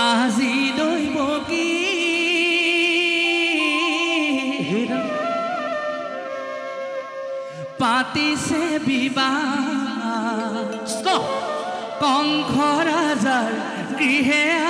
আজি দৈব কি? পাতিছে বিবাহ। কংস ৰাজাৰ গৃহে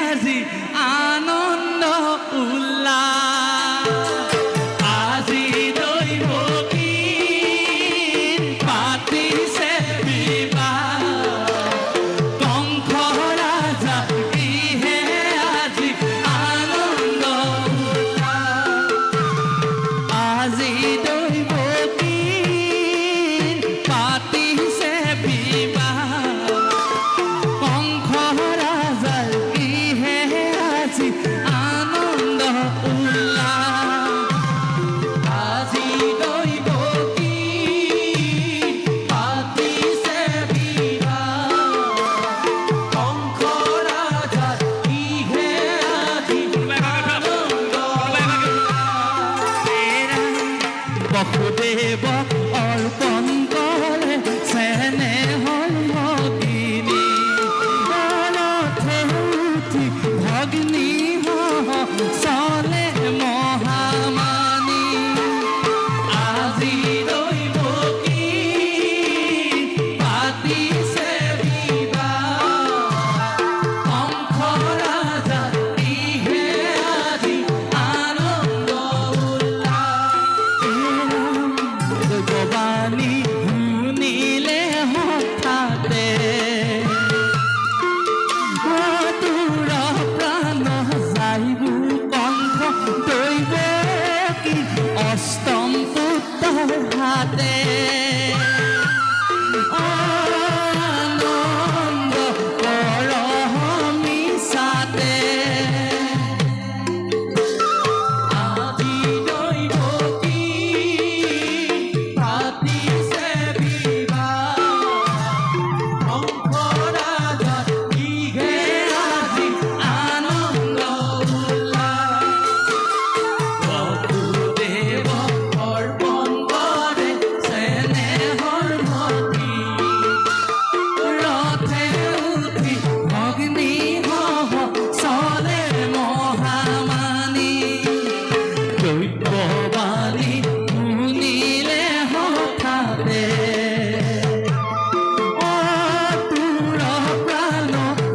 তাল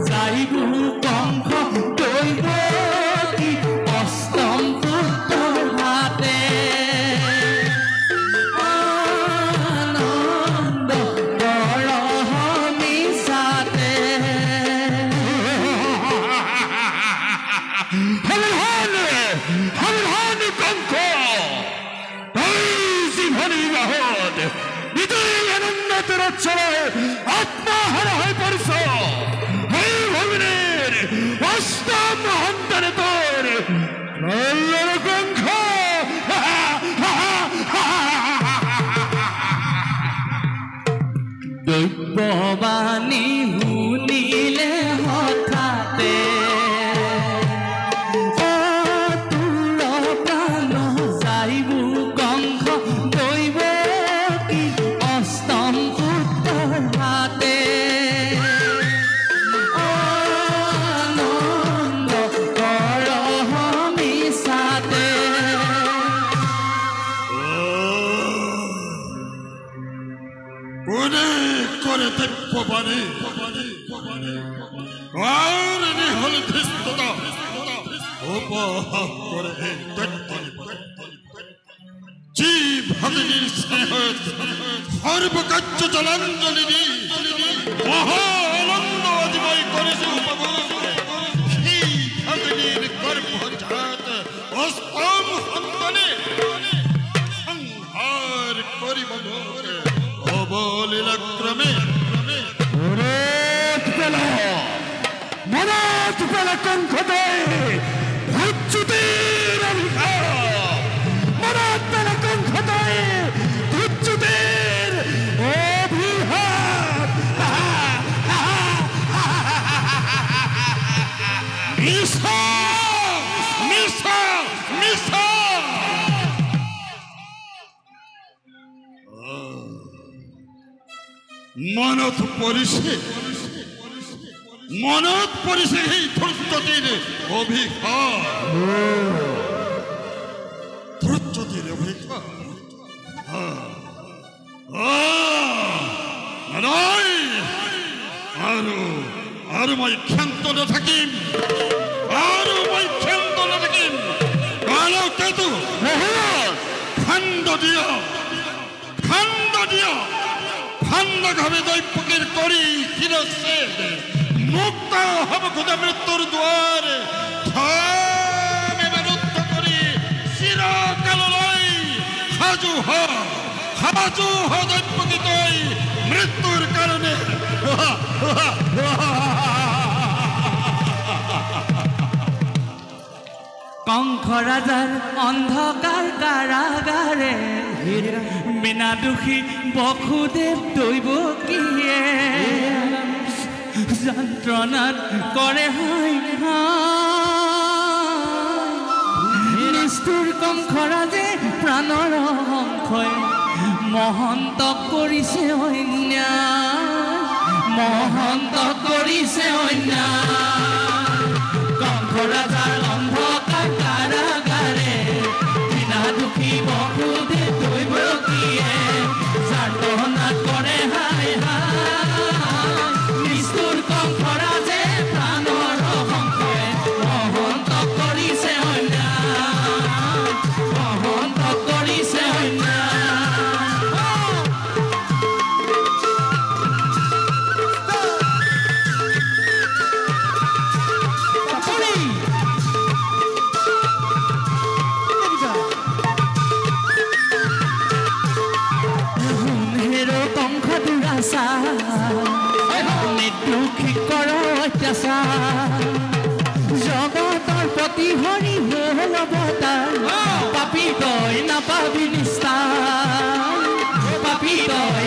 চাৰিগুণ কংস তই অষ্টম শক্তে নন্দি চাতে হন সমি পণ্ঠি ভৰি ৰাহ হৃদয়ে আনন্দ চলে আত্মা হারা হয়ে পড়ছ। হে ভগ্নের অষ্টম হন্তানে তোর। কণ্ঠ দৈব্য অনেক করে দিব্য বাণী। আর নিহল ধৃষ্টতা। উপহার করে এই জীব ভগিনীর স্নেহ সর্বকার্য জলাঞ্জলি মহা অস্ট্রেলিয়া কণ্ঠতে ভুচ্যুতির অভিশাপ মারাত্মা কণ্ঠতে ভুচ্যুতির অভিশাপ মিশা মিশা মিশা মানত পরিষেবা মনত পড়েছে এই ধূর্তটির অভিঘাত। ধূর্তটির অভিঘাত হ্যাঁ। আৰু আৰু মই ক্ষান্ত নাথাকিম আৰু মই ক্ষান্ত নাথাকিম কালকেতো খান্দ দিয়। খান্দ দিয়। খান্দ ঘাবে দৈপকের করি চিরচ্ছেদ মুক্ত হ'ব কৰি চিৰকাললৈ সাজু হ মৃত্যুৰ কাৰণে কংস রাজার অন্ধকার কারাগারে বিনা দুখী বসুদেৱ দৈব কিয়ে। যন্ত্ৰণাত কৰে নিষ্ঠুৰ কংখৰাজে প্ৰাণৰ অংশই মহন্ত কৰিছে অন্য মহন্ত কৰিছে অন্যা অত্যাচাৰ জগতৰ প্ৰতি হৰি হ'ল অৱতাৰ পাপী তই নাপাবি নিস্তাৰ পাপী তই